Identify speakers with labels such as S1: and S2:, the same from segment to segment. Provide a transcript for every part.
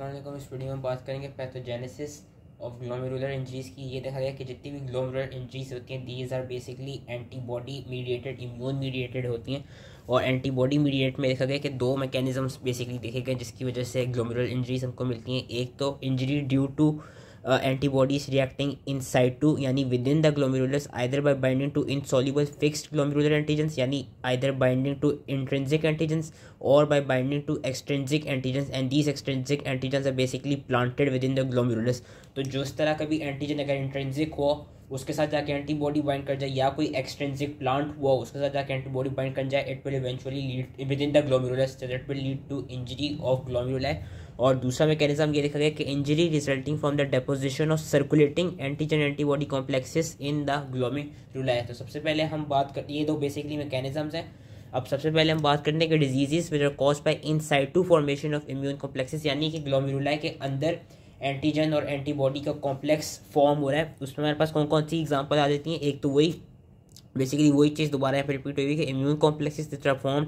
S1: असलम इस वीडियो में बात करेंगे पैथोजेनेसिस ऑफ़ ग्लोमेरुलर इंजरीज़ की। ये देखा गया कि जितनी भी ग्लोमेरुलर इंजरीज होती हैं these are basically antibody mediated immune mediated होती हैं। और एंटीबॉडी मीडिएट में देखा गया कि दो मैकेनिज्म बेसिकली देखे गए, जिसकी वजह से ग्लोमेरुलर इंजरीज हमको मिलती हैं। एक तो injury due to antibodies reacting in situ यानी within the glomerulus either by binding to insoluble fixed glomerular antigens यानी either binding to intrinsic antigens और by binding to extrinsic antigens and these extrinsic antigens are basically planted within the glomerulus तो जो इस तरह का भी antigen अगर intrinsic हो उसके साथ जाके एंटीबॉडी बाइंड कर जाए या कोई एक्सटेंसिक प्लांट हुआ, उसके साथ जाके एंटीबॉडी बाइंड कर जाए it will eventually lead within the glomerulus that will lead to injury of glomeruli और दूसरा मैकेनिज्म ये देखा गया कि injury resulting from the deposition of circulating antigen antibody complexes in the glomeruli तो सबसे पहले हम बात कर, ये दो बेसिकली मैकेनिज्म्स हैं। अब सबसे पहले हम बात करने के diseases which are cause by in situ formation of immune complexes यानी कि ग्लोमेरुलाई के अंदर एंटीजन और एंटीबॉडी का कॉम्प्लेक्स फॉर्म हो रहा है। उसमें हमारे पास कौन कौन सी एग्ज़ाम्पल आ जाती हैं? एक तो वही बेसिकली वही चीज़ दोबारा यहाँ रिपीट हुई कि immune complexes this are form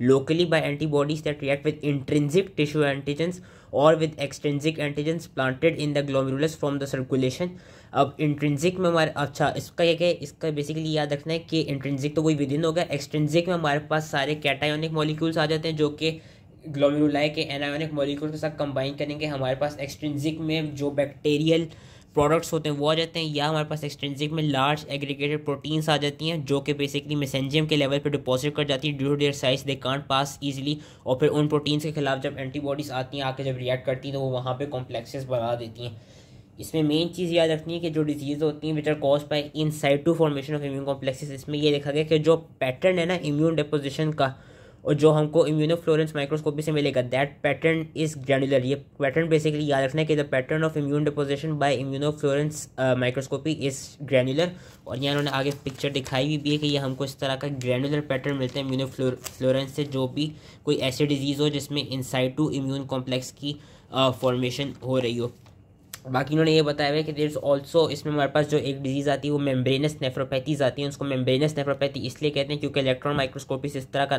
S1: locally by antibodies that react with intrinsic tissue antigens or with extrinsic antigens planted in the glomerulus from the circulation. अब इंट्रेंसिक में हमारे अच्छा इसका क्या है? इसका बेसिकली याद रखना है कि इंट्रेंसिक तो वही विदिन होगा। एक्सट्रेंसिक में हमारे पास सारे कैटायोनिक मॉलिक्यूल्स आ जाते हैं जो कि ग्लोमेरुलाई के एनायोनिक मॉलिक्यूल के साथ कंबाइन करेंगे। हमारे पास एक्सट्रेंसिक में जो बैक्टीरियल प्रोडक्ट्स होते हैं, वो आ जाते हैं। या हमारे पास एक्सटेंसिक में लार्ज एग्रीगेटेड प्रोटीन्स आ जाती हैं, जो कि बेसिकली मेसेंजियम के लेवल पर डिपॉजिट कर जाती है। Due to their size they can't pass easily और फिर उन प्रोटीन्स के खिलाफ जब एंटीबॉडीज़ आती हैं, आके जब रिएक्ट करती हैं तो वो वहाँ पर कॉम्प्लेक्सेस बना देती हैं। इसमें मेन चीज़ याद रखनी है कि जो डिज़ीज़ होती हैं which are cause by in situ formation of immune complexes इसमें ये देखा गया कि जो पैटर्न है ना इम्यून डिपोजिशन का और जो हमको इम्यूनोफ्लोरेंस माइक्रोस्कोपी से मिलेगा दैट पैटर्न इज़ ग्रैनुलर ये पैटर्न बेसिकली याद रखना है कि the pattern of immune deposition by immunofluorescence microscopy is granular और यहाँ उन्होंने आगे पिक्चर दिखाई भी है कि ये हमको इस तरह का ग्रैनुलर पैटर्न मिलता है इम्यूनोफ्लोरेंस से जो भी कोई ऐसी डिज़ीज़ हो जिसमें इनसाइड टू इम्यून कॉम्प्लेक्स की फॉर्मेशन uh, हो रही हो। बाकी उन्होंने ये बताया हुआ है कि देर इज़ ऑल्सो इसमें हमारे पास जो एक डिज़ीज़ आती है, वो मेम्ब्रेनस नेफ्रोपैथीज आती है। उसको मेम्ब्रेनस नेफ्रोपैथी इसलिए कहते हैं क्योंकि इलेक्ट्रॉन माइक्रोस्कोपी से इस तरह का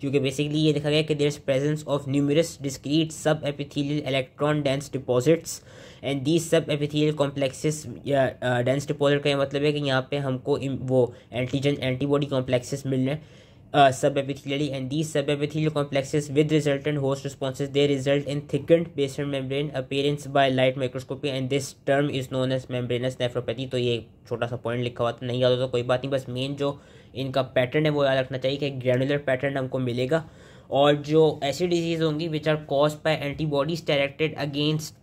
S1: क्योंकि बेसिकली ये देखा गया कि there is presence of numerous discrete subepithelial electron dense deposits and these subepithelial complexes या डेंस डिपॉजिट का मतलब है कि यहाँ पे हमको वो एंटीजन एंटीबॉडी कॉम्प्लेक्सेस मिल रहे हैं। Subepithelially and these subepithelial complexes with resultant host responses they result in thickened basement membrane appearance by light microscopy and this term is known as membranous nephropathy तो ये छोटा सा पॉइंट लिखा हुआ था, नहीं याद होता तो कोई बात नहीं, बस मेन जो इनका पैटर्न है वो याद रखना चाहिए कि ग्रेनुलर पैटर्न हमको मिलेगा। और जो ऐसी डिज़ीज़ होंगी which are cause by antibodies directed against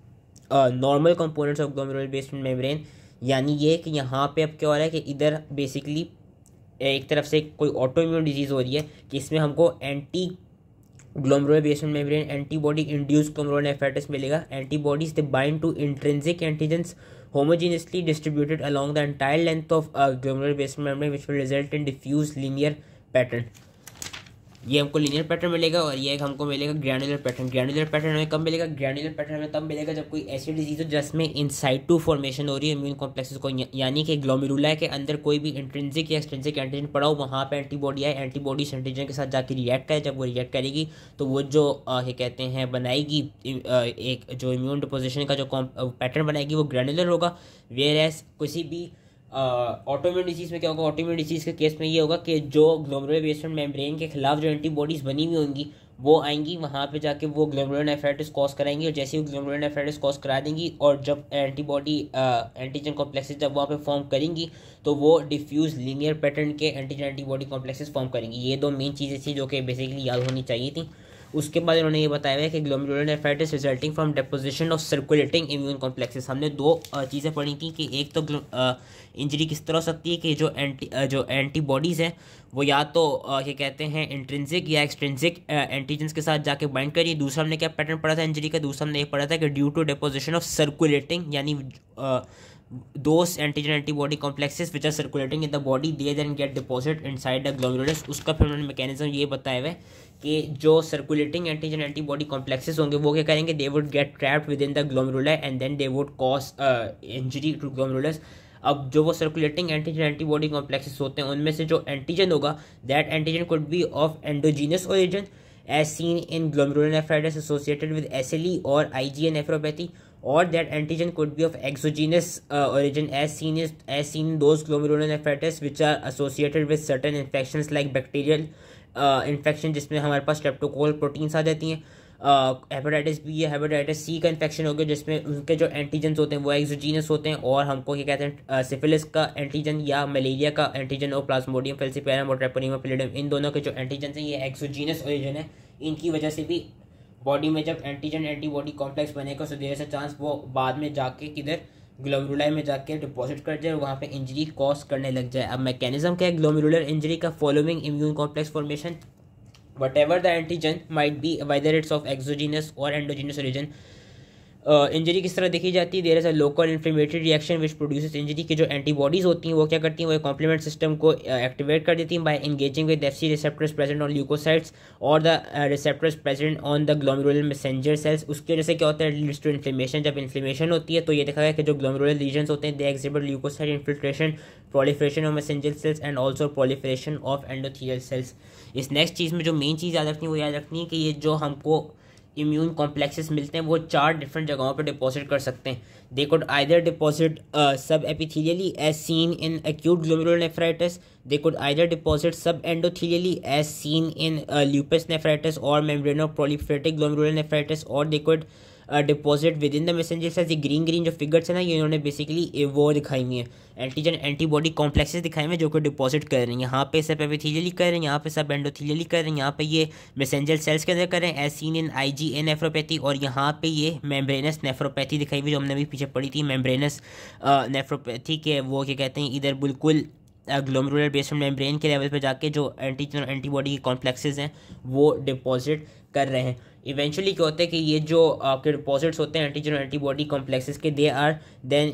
S1: normal components of glomerular basement membrane यानी ये कि यहाँ पे अब क्या हो रहा है कि इधर बेसिकली एक तरफ़ से कोई ऑटोइम्यून डिज़ीज़ हो रही है, कि इसमें हमको anti glomerular basement membrane antibody induced glomerulonephritis मिलेगा। Antibodies they bind to intrinsic antigens homogeneously distributed along the entire length of glomerular basement membrane which will result in diffuse linear pattern ये हमको linear pattern मिलेगा और ये एक हमको मिलेगा granular pattern granular pattern हमें कब मिलेगा? ग्रैनुलर पैटर्न हमें तब मिलेगा जब कोई ऐसी डिज़ीज़ हो जिसमें इनसाइड टू फॉर्मेशन हो रही है इम्यून कॉम्प्लेक्सेस को यानी कि ग्लोमेरुला के अंदर कोई भी इंट्रेंसिक या एक्सटेंसिक एंटीजन पड़ा हो, वहाँ पर एंटीबॉडी आए एंटीबॉडी एंटीजन के साथ जाकर रिएक्ट करे। जब वो रिएक्ट करेगी तो वो जो ये कहते हैं, बनाएगी एक जो इम्यून डिपोजिशन का जो पैटर्न बनाएगी, वो ग्रैनुलर होगा। वेयर एज किसी भी ऑटोम्यून डिज़ीज़ में क्या होगा? ऑटोम्यून डिज़ीज़ के केस में ये होगा कि जो ग्लोमरुलर बेस्ड मेम्ब्रेन के खिलाफ जो एंटीबॉडीज़ बनी हुई होंगी, वो आएँगी, वहाँ पे जाके वो ग्लोमरुलर नेफ्राइटिस कॉज कराएँगी और जैसे वो ग्लोमरुलर नेफ्राइटिस कॉज करा देंगी और जब एंटीबॉडी एंटीजन कॉम्प्लेक्सेस जब वहाँ पे फॉर्म करेंगी तो वो डिफ्यूज लीनियर पैटर्न के एंटीजन एंटीबॉडी कॉम्प्लेक्सेस फॉर्म करेंगी। ये दो मेन चीज़ें थी जो कि बेसिकली याद होनी चाहिए थी। उसके बाद इन्होंने ये बताया है कि glomerulonephritis resulting from deposition of circulating immune complexes हमने दो चीज़ें पढ़ी थी कि एक तो इंजरी किस तरह हो सकती है कि जो एंटी जो एंटीबॉडीज़ हैं, वो या तो ये कहते हैं इंट्रेंसिक या एक्सट्रेंसिक एंटीजेंस के साथ जाके बाइंड करिए। दूसरा हमने क्या पैटर्न पढ़ा था इंजरी का? दूसरा हमने ये पढ़ा था कि due to deposition of circulating यानी those antigen antibody complexes which are circulating in the body they then get deposit inside the glomerulus उसका फिर उन्होंने मैकेनिज्म ये बताया हुआ कि जो सर्कुलेटिंग एंटीजन एंटीबॉडी कॉम्प्लेक्सेस होंगे, वो क्या करेंगे? They would get trapped within the glomeruli and then they would cause injury to glomerulus अब जो वो सर्कुलेटिंग एंटीजन एंटीबॉडी कॉम्प्लेक्सेस होते हैं, उनमें से जो एंटीजन होगा that antigen could be of endogenous origin as seen in glomerulonephritis associated with S L E और I G N nephropathy or that antigen could be of exogenous uh, origin as seen is as seen in those glomerulonephritis which are associated with certain infections like bacterial uh, infection जिसमें हमारे पास streptococcal proteins आ जाती हैं। Hepatitis B या hepatitis C का infection हो गया जिसमें उनके जो एंटीजन्स होते हैं वो एक्सोजीनस होते हैं और हमको क्या कहते हैं सिफिलिस का एंटीजन या मलेरिया का एंटीजन और प्लाज्मोडियम फेल्सिपेरम और ट्रेपोनियम फिलिडम इन दोनों के जो एंटीजन हैं ये एक्सोजीनस ओरिजिन है। इनकी वजह से भी बॉडी में जब एंटीजन एंटीबॉडी कॉम्प्लेक्स बनेगा तो देर से चांस वो बाद में जाके किधर ग्लोमरुलाई में जाके डिपॉजिट कर जाए वहाँ पे इंजरी कॉज करने लग जाए। अब मैकेनिज्म क्या है? ग्लोमरुलर इंजरी का following immune complex formation whatever the antigen might be whether it's of exogenous और एंडोजीनियस origin इंजरी किस तरह देखी जाती है? There is a local inflammatory reaction which produces injury की जो एंटीबॉडीज़ होती हैं, वो क्या करती हैं? वो कॉम्प्लीमेंट सिस्टम को एक्टिवेट कर देती हैं by engaging with F C receptors present on leukocytes और the receptors present on the glomerular mesangial cells उसकी वजह से क्या होता है? लीड्स टू इन्फ्लेमेशन जब इन्फ्लेमेशन होती है तो ये देखा गया कि जो ग्लोमरुलर रीजन होते हैं they exhibit leukocyte infiltration proliferation of mesangial cells and also proliferation of endothelial cells इस नेक्स्ट चीज़ में जो मेन चीज़ याद रखनी है, वो याद रखनी है कि ये जो हमको इम्यून कॉम्प्लेक्सेस मिलते हैं, वो चार डिफरेंट जगहों पर डिपॉजिट कर सकते हैं। दे could either deposit subepithelially as seen in acute glomerulonephritis they could either deposit subendothelially as seen in lupus nephritis और मेम्ब्रेनो प्रोलिफरेटिक ग्लोमेरुलनेफ्राइटिस और they could deposit within the mesangial cells ये ग्रीन ग्रीन जो figures है ना, ये इन्होंने बेसिकली वो दिखाई हुई है एंटीजन एंटीबॉडी कॉम्प्लेक्सेस दिखाए हुए जो कि डिपॉजिट कर रहे हैं। यहाँ पे सब एपिथीलियली कर रहे हैं, यहाँ पे सब एंडोथीलियली कर रहे हैं, यहाँ पे ये मैसेंजर सेल्स के अंदर कर रहे हैं as seen in I G A nephropathy और यहाँ पे ये मेम्ब्रेनस नेफ्रोपैथी दिखाई हुई जो हमने अभी पीछे पढ़ी थी मेम्ब्रेनस नेफ्रोपैथी के वो क्या कहते हैं, इधर बिल्कुल ग्लोमरुलर बेस्ड मेम्ब्रेन के लेवल पे जाके जो एंटीजन एंटीबॉडी के कॉम्प्लेक्सेस हैं, वो डिपॉजिट कर रहे हैं। इवेंचुअली क्या होता है कि ये जो आपके डिपॉजिट्स होते हैं एंटीजन एंटीबॉडी कॉम्प्लेक्सेस के they are then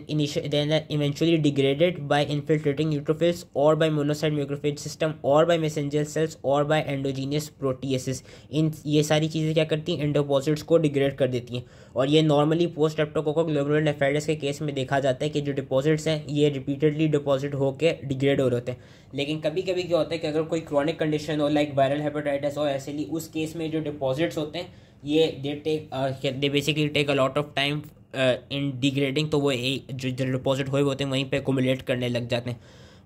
S1: then eventually degraded by infiltrating neutrophils और बाय मोनोसाइड म्यूक्रोफेज सिस्टम और बाय मैसेंजर सेल्स और बाय एंडोजीनियस प्रोटीएसिस इन, ये सारी चीज़ें क्या करती हैं? इन डिपॉजिट्स को डिग्रेड कर देती हैं। और ये नॉर्मली पोस्ट एप्टोकोको ग्लोबुलर नेफ्राइटिस के केस में देखा जाता है कि जो डिपॉजिट्स हैं, ये रिपीटेडली डिपॉजिट होकर डिग्रेड हो रहे होते हैं। लेकिन कभी कभी क्या होता है कि अगर कोई क्रॉनिक कंडीशन हो लाइक वायरल हेपेटाइटिस हो, ऐसे उस केस में जो डिपॉजिट्स होते हैं, ये they take they basically take a lot of time in degrading तो वो जो जो डिपॉजिट हुए होते हैं, वहीं पे एकोमुलेट करने लग जाते हैं।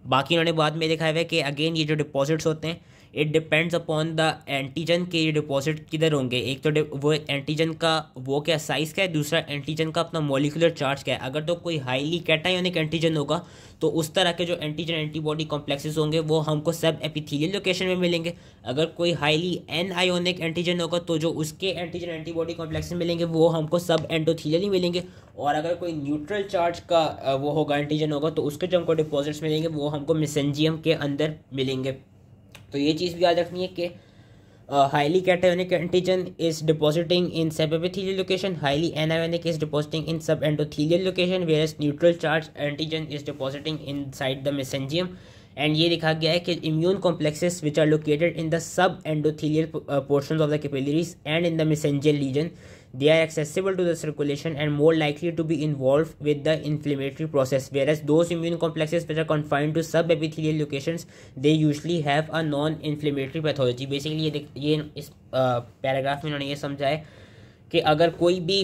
S1: बाकी उन्होंने बाद में देखा है कि अगेन ये जो डिपॉजिट्स होते हैं it depends upon the antigen के डिपॉजिट किधर होंगे। एक तो वो एंटीजन का वो क्या साइज़ क्या है? दूसरा एंटीजन का अपना मोलिकुलर चार्ज क्या है? अगर तो कोई हाईली कैटायोनिक एंटीजन होगा तो उस तरह के जो एंटीजन एंटीबॉडी कॉम्प्लेक्सेस होंगे, वो हमको सब एपिथीलियल लोकेशन में मिलेंगे। अगर कोई हाईली एन आयोनिक एंटीजन होगा तो जो उसके एंटीजन एंटीबॉडी कॉम्प्लेक्सेस मिलेंगे, वो हमको सब एंडोथीलियल ही मिलेंगे। और अगर कोई न्यूट्रल चार्ज का वो होगा एंटीजन होगा तो उसके जो हमको डिपॉजिट्स मिलेंगे, वो हमको मिसेंजियम के अंदर मिलेंगे। तो ये चीज़ भी याद रखनी है कि highly cationic antigen is depositing in sub location highly anionic is depositing in sub endothelial location where neutral charge antigen is depositing inside the mesangium and ये देखा गया है कि immune complexes which are located in the sub endothelial portion of the capillaries and in the mesangial region they are accessible to the circulation and more likely to be involve with the inflammatory process where as those immune complexes which are confined to sub epithelial location they usually have a non inflammatory pathology basically ये ये इस paragraph में उन्होंने ये समझा है कि अगर कोई भी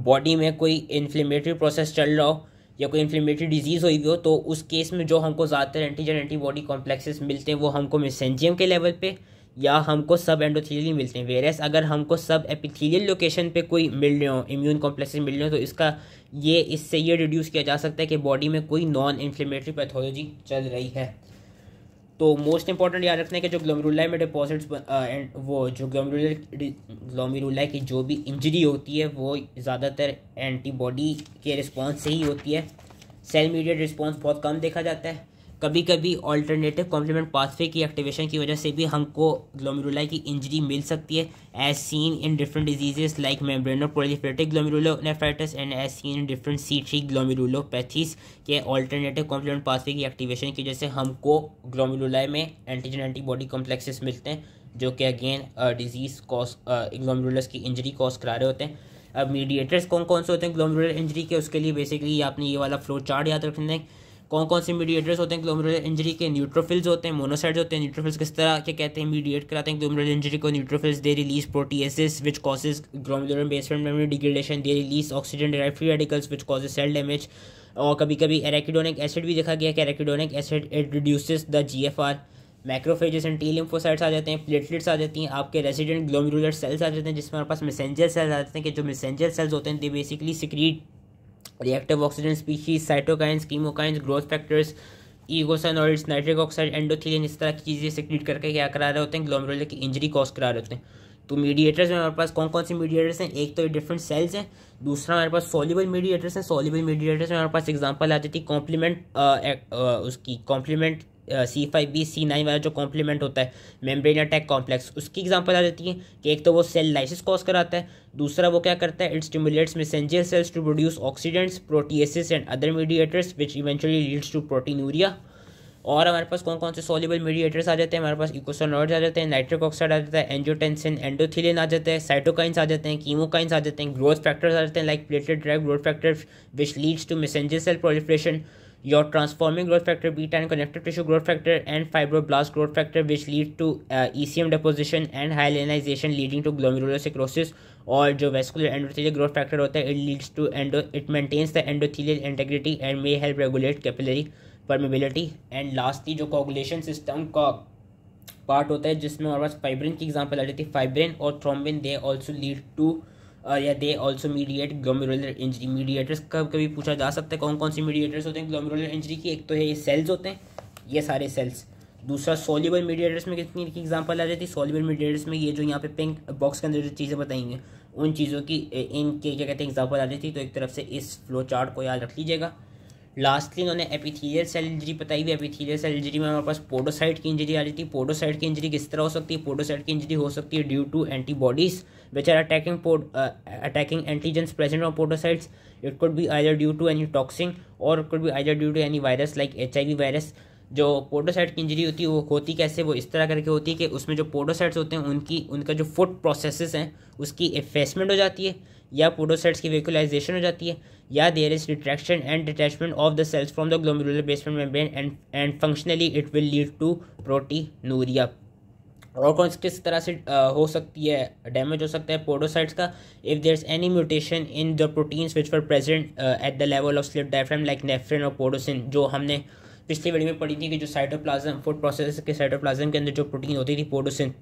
S1: बॉडी में कोई इन्फ्लेमेटरी प्रोसेस चल रहा हो या कोई इन्फ्लेमेटरी डिज़ीज़ हुई हो तो उस केस में जो हमको ज़्यादातर एंटीजन एंटीबॉडी कॉम्प्लेक्सेस मिलते हैं, वो हमको मिसेंजियम के लेवल पे या हमको सब एंडोथीलियल मिलते हैं। वेरस अगर हमको सब एपिथीलियल लोकेशन पे कोई मिल रहे हो इम्यून कॉम्प्लेक्सेस मिल रहे हो तो इसका ये इससे ये रिड्यूस किया जा सकता है कि बॉडी में कोई नॉन इन्फ्लेमेटरी पैथोलॉजी चल रही है। तो मोस्ट इंपॉर्टेंट याद रखना है कि जो ग्लोमरुला में डिपॉजिट्स एंड वो जो ग्लोमरुला ग्लोमरुला की जो भी इंजरी होती है, वो ज़्यादातर एंटीबॉडी के रिस्पॉन्स से ही होती है। सेल मीडिएट रिस्पॉन्स बहुत कम देखा जाता है। कभी कभी ऑल्टरनेटिव कॉम्प्लीमेंट पाथवे की एक्टिवेशन की वजह से भी हमको ग्लोमेरुलाई की इंजरी मिल सकती है as seen in different diseases like membrano proliferative glomerulonephritis and as seen in different C three glomerulopathies के ऑल्टरनेटिव कॉम्प्लीमेंट पाथवे की एक्टिवेशन की वजह से हमको ग्लोमेरुलाई में एंटीजन एंटीबॉडी कॉम्प्लेक्सेस मिलते हैं, जो कि अगेन डिज़ीज़ कॉज ग्लोमेरुलस की इंजरी कॉज करा रहे होते हैं। अब मीडिएटर्स कौन कौन से होते हैं ग्लोमेरुलर इंजरी के, उसके लिए बेसिकली आपने ये वाला फ्लो चार्ट याद रखना है। कौन कौन से मीडिएटर्स होते हैं ग्लोमरुलर इंजरी के न्यूट्रोफिल्स होते हैं मोनोसाइड्स होते हैं न्यूट्रोफिल्स किस तरह के कहते हैं मीडिएट कराते हैं ग्लोमरुलर इंजरी को neutrophils they release proteases which causes glomerular basement membrane degradation they release oxygen derive free radicals which causes cell damage और कभी कभी एरेकिडोनिक एसिड भी देखा गया कि arachidonic acid it reduces the G F R macrophages and T lymphocytes आ जाते हैं platelets आ जाती हैं, आपके रेसिडेंट ग्लोमरुलर सेल्स आ जाते हैं, जिसमें हमारे पास मैसेंजर सेल्स आ जाते हैं, कि जो मैसेंजर सेल्स होते हैं they basically secrete reactive oxygen species cytokines chemokines growth factors eicosan eicosanoids nitric oxide endothelin इस तरह की चीज़ें सिक्रीट करके क्या करा रहे होते हैं? ग्लोमरुलर की इंजरी कॉज करा रहे होते हैं। तो मीडिएटर्स में हमारे पास कौन कौन से मीडिएटर्स हैं? एक तो ये डिफरेंट सेल्स हैं, दूसरा हमारे पास सोलिबल मीडिएटर्स हैं। सोलिबल मीडिएटर्स में हमारे पास एग्जांपल आ जाती है कॉम्प्लीमेंट उसकी complement C five B C nine वाला जो कॉम्प्लीमेंट होता है मेम्ब्रेन अटैक कॉम्प्लेक्स उसकी एग्जांपल आ जाती है कि एक तो वो सेल लाइसिस कॉज कराता है, दूसरा वो क्या करता है it stimulates mesangial cells to produce oxidants proteases and other mediators which eventually leads to proteinuria और हमारे पास कौन कौन से सॉल्युबल मीडिएटर्स आ जाते हैं? हमारे पास इकोसोनॉइड्स आ जाते हैं नाइट्रिक ऑक्साइड आ जाता है एंजियोटेंसिन एंडोथिलिन आ जाते हैं साइटोकाइंस आ जाते हैं कीमोकाइंस आ जाते हैं ग्रोथ फैक्टर्स आ जाते हैं like platelet derived growth factors which leads to mesangial cell proliferation your transforming growth factor beta and connective tissue growth factor and fibroblast growth factor which lead to uh, ECM deposition and hyalinization leading to glomerulosclerosis और जो vascular endothelial growth factor होता है it leads to endo it maintains the endothelial integrity and may help regulate capillary permeability and lastly जो coagulation system का part होता है जिसमें हमारे पास फाइब्रिन की एग्जांपल आ जाती है फाइब्रिन और thrombin they also lead to या they also mediate glomerular injury mediators का कभी पूछा जा सकता है कौन कौन से मीडिएटर्स होते हैं? ग्लोमेरुलर इंजरी की, एक तो है ये सेल्स होते हैं, ये सारे सेल्स दूसरा सोलिबल मीडिएटर्स में कितनी की एग्ज़ाम्पल आ जाती? है सोलिबल मीडिएटर्स में ये जो यहाँ पे पिंक बॉक्स के अंदर जो चीज़ें बताएँगे, उन चीज़ों की इनके, क्या कहते हैं एग्ज़ाम्पल आ जाती? है तो एक तरफ़ से इस फ्लो चार्ट को याद रख लीजिएगा। लास्टली उन्होंने एपिथीलियल सेल इंजरी बताई हुई, एपिथीलियल सेल इंजरी में हमारे पास पोडोसाइट की इंजरी आ जाती है पोडोसाइट की इंजरी किस तरह हो सकती है? पोडोसाइट की इंजरी हो सकती है due to antibodies which are attacking attacking antigens present on podocytes it could be either due to any toxins और could be either due to any virus like H I V virus जो podocyte की injury होती है, वो होती कैसे? वो इस तरह करके होती है कि उसमें जो पोडोसाइट्स होते हैं, उनकी, उनका जो फ़ूड प्रोसेसेस हैं, उसकी एफेसमेंट हो जाती है या पोडोसाइट्स की वेकुलाइजेशन हो जाती है। या there is retraction and detachment of the cells from the glomerular basement membrane and and functionally it will lead to proteinuria और कौन किस तरह से हो सकती है डैमेज हो सकता है पोडोसाइट्स का? If there is any mutation in the proteins which were present at the level of slit diaphragm like nephrin और पोडोसिन जो हमने पिछली वीडियो में पढ़ी थी कि जो साइटोप्लाज्म फ़ूड प्रोसेस के साइटोप्लाज्म के अंदर जो प्रोटीन होती थी पोडोसिन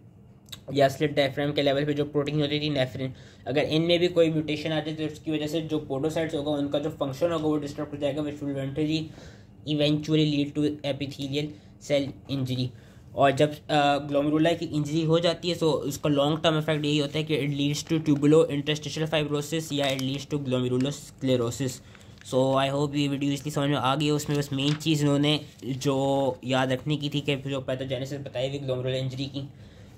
S1: या स्लिट डायफ्राम के लेवल पे जो प्रोटीन होती थी नेफ्रिन अगर इनमें भी कोई म्यूटेशन आ जाए तो उसकी वजह से जो पोडोसाइट्स होगा, उनका जो फ़ंक्शन होगा, वो डिस्टर्ब हो जाएगा which will eventually eventually lead to epithelial cell injury और जब ग्लोमरुला की इंजरी हो जाती है तो उसका लॉन्ग टर्म इफ़ेक्ट यही होता है कि it leads to tubulo interstitial fibrosis या it leads to glomerulosclerosis so I hope ये वीडियो इसलिए समझ में आ गई है। उसमें बस मेन चीज़ उन्होंने जो याद रखने की थी कि जो पैथोजेनेसिस बताई हुई ग्लोमरुलर इंजरी की।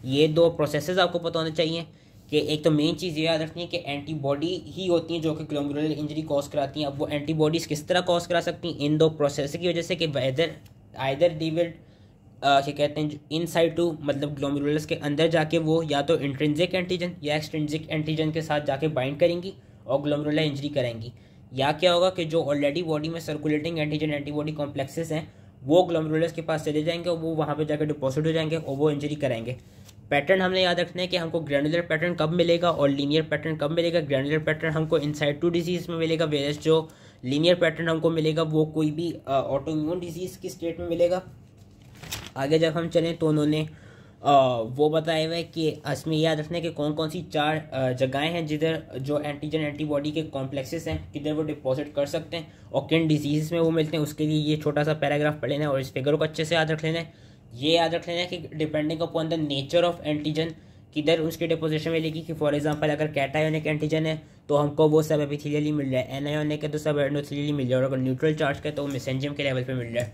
S1: ये दो प्रोसेसेस आपको पता होने चाहिए कि एक तो मेन चीज़ ये याद रखनी है कि एंटीबॉडी ही होती हैं जो कि ग्लोमरुलर इंजरी कॉज कराती हैं। अब वो एंटीबॉडीज़ किस तरह कॉज करा सकती हैं? इन दो प्रोसेस की वजह से कि वेदर आइदर दी विल क्या कहते हैं इन साइड टू मतलब ग्लोमरुलस के अंदर जाके वो या तो इंट्रेंजिक एंटीजन या एक्सट्रेंजिक एंटीजन के साथ जाके बाइंड करेंगी और ग्लोमरुलर इंजरी करेंगी या क्या होगा कि जो ऑलरेडी बॉडी में सर्कुलेटिंग एंटीजन एंटीबॉडी कॉम्प्लेक्सेस हैं, वो ग्लोमरुलस के पास चले जाएँगे और वो वहाँ पे जाकर डिपॉजिट हो जाएँगे और वो इंजरी करेंगे पैटर्न हमने याद रखना है कि हमको ग्रैनुलर पैटर्न कब मिलेगा और लीनियर पैटर्न कब मिलेगा। ग्रैनुलर पैटर्न हमको इनसाइड टू डिज़ीज़ में मिलेगा वेरस जो लीनियर पैटर्न हमको मिलेगा, वो कोई भी ऑटोम्यून डिज़ीज़ की स्टेट में मिलेगा। आगे जब हम चलें तो उन्होंने वो बताया हुआ है कि इसमें याद रखना है कि कौन कौन सी चार जगहें हैं जिधर जो एंटीजन एंटीबॉडी के कॉम्प्लेक्सेस हैं, किधर वो डिपॉजिट कर सकते हैं और किन डिज़ीज़ में वो मिलते हैं, उसके लिए ये छोटा सा पैराग्राफ पढ़ लेना है और इस फिगर को अच्छे से याद रख लेना है। ये याद रख लेना कि depending upon the nature of antigen किधर उसकी डिपोजिशन मिलेगी कि फॉर एग्जांपल अगर कैटायोनिक एंटीजन है तो हमको वो सब एपिथेलियली मिल जाए एनायोनिक है तो सब एंडोथेलियली मिल जाए और अगर न्यूट्रल चार्ज का तो वो मिसेंजियम के लेवल पे मिल जाए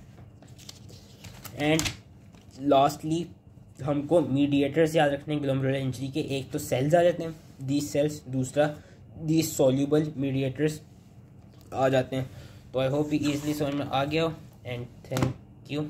S1: एंड लास्टली हमको मीडिएटर्स याद रखने हैं ग्लोमरुलर इंजरी के। एक तो सेल्स आ जाते हैं दीज सेल्स दूसरा दीज सोल्यूबल मीडिएटर्स आ जाते हैं। तो आई होप ईजिली समझ में आ गया एंड थैंक यू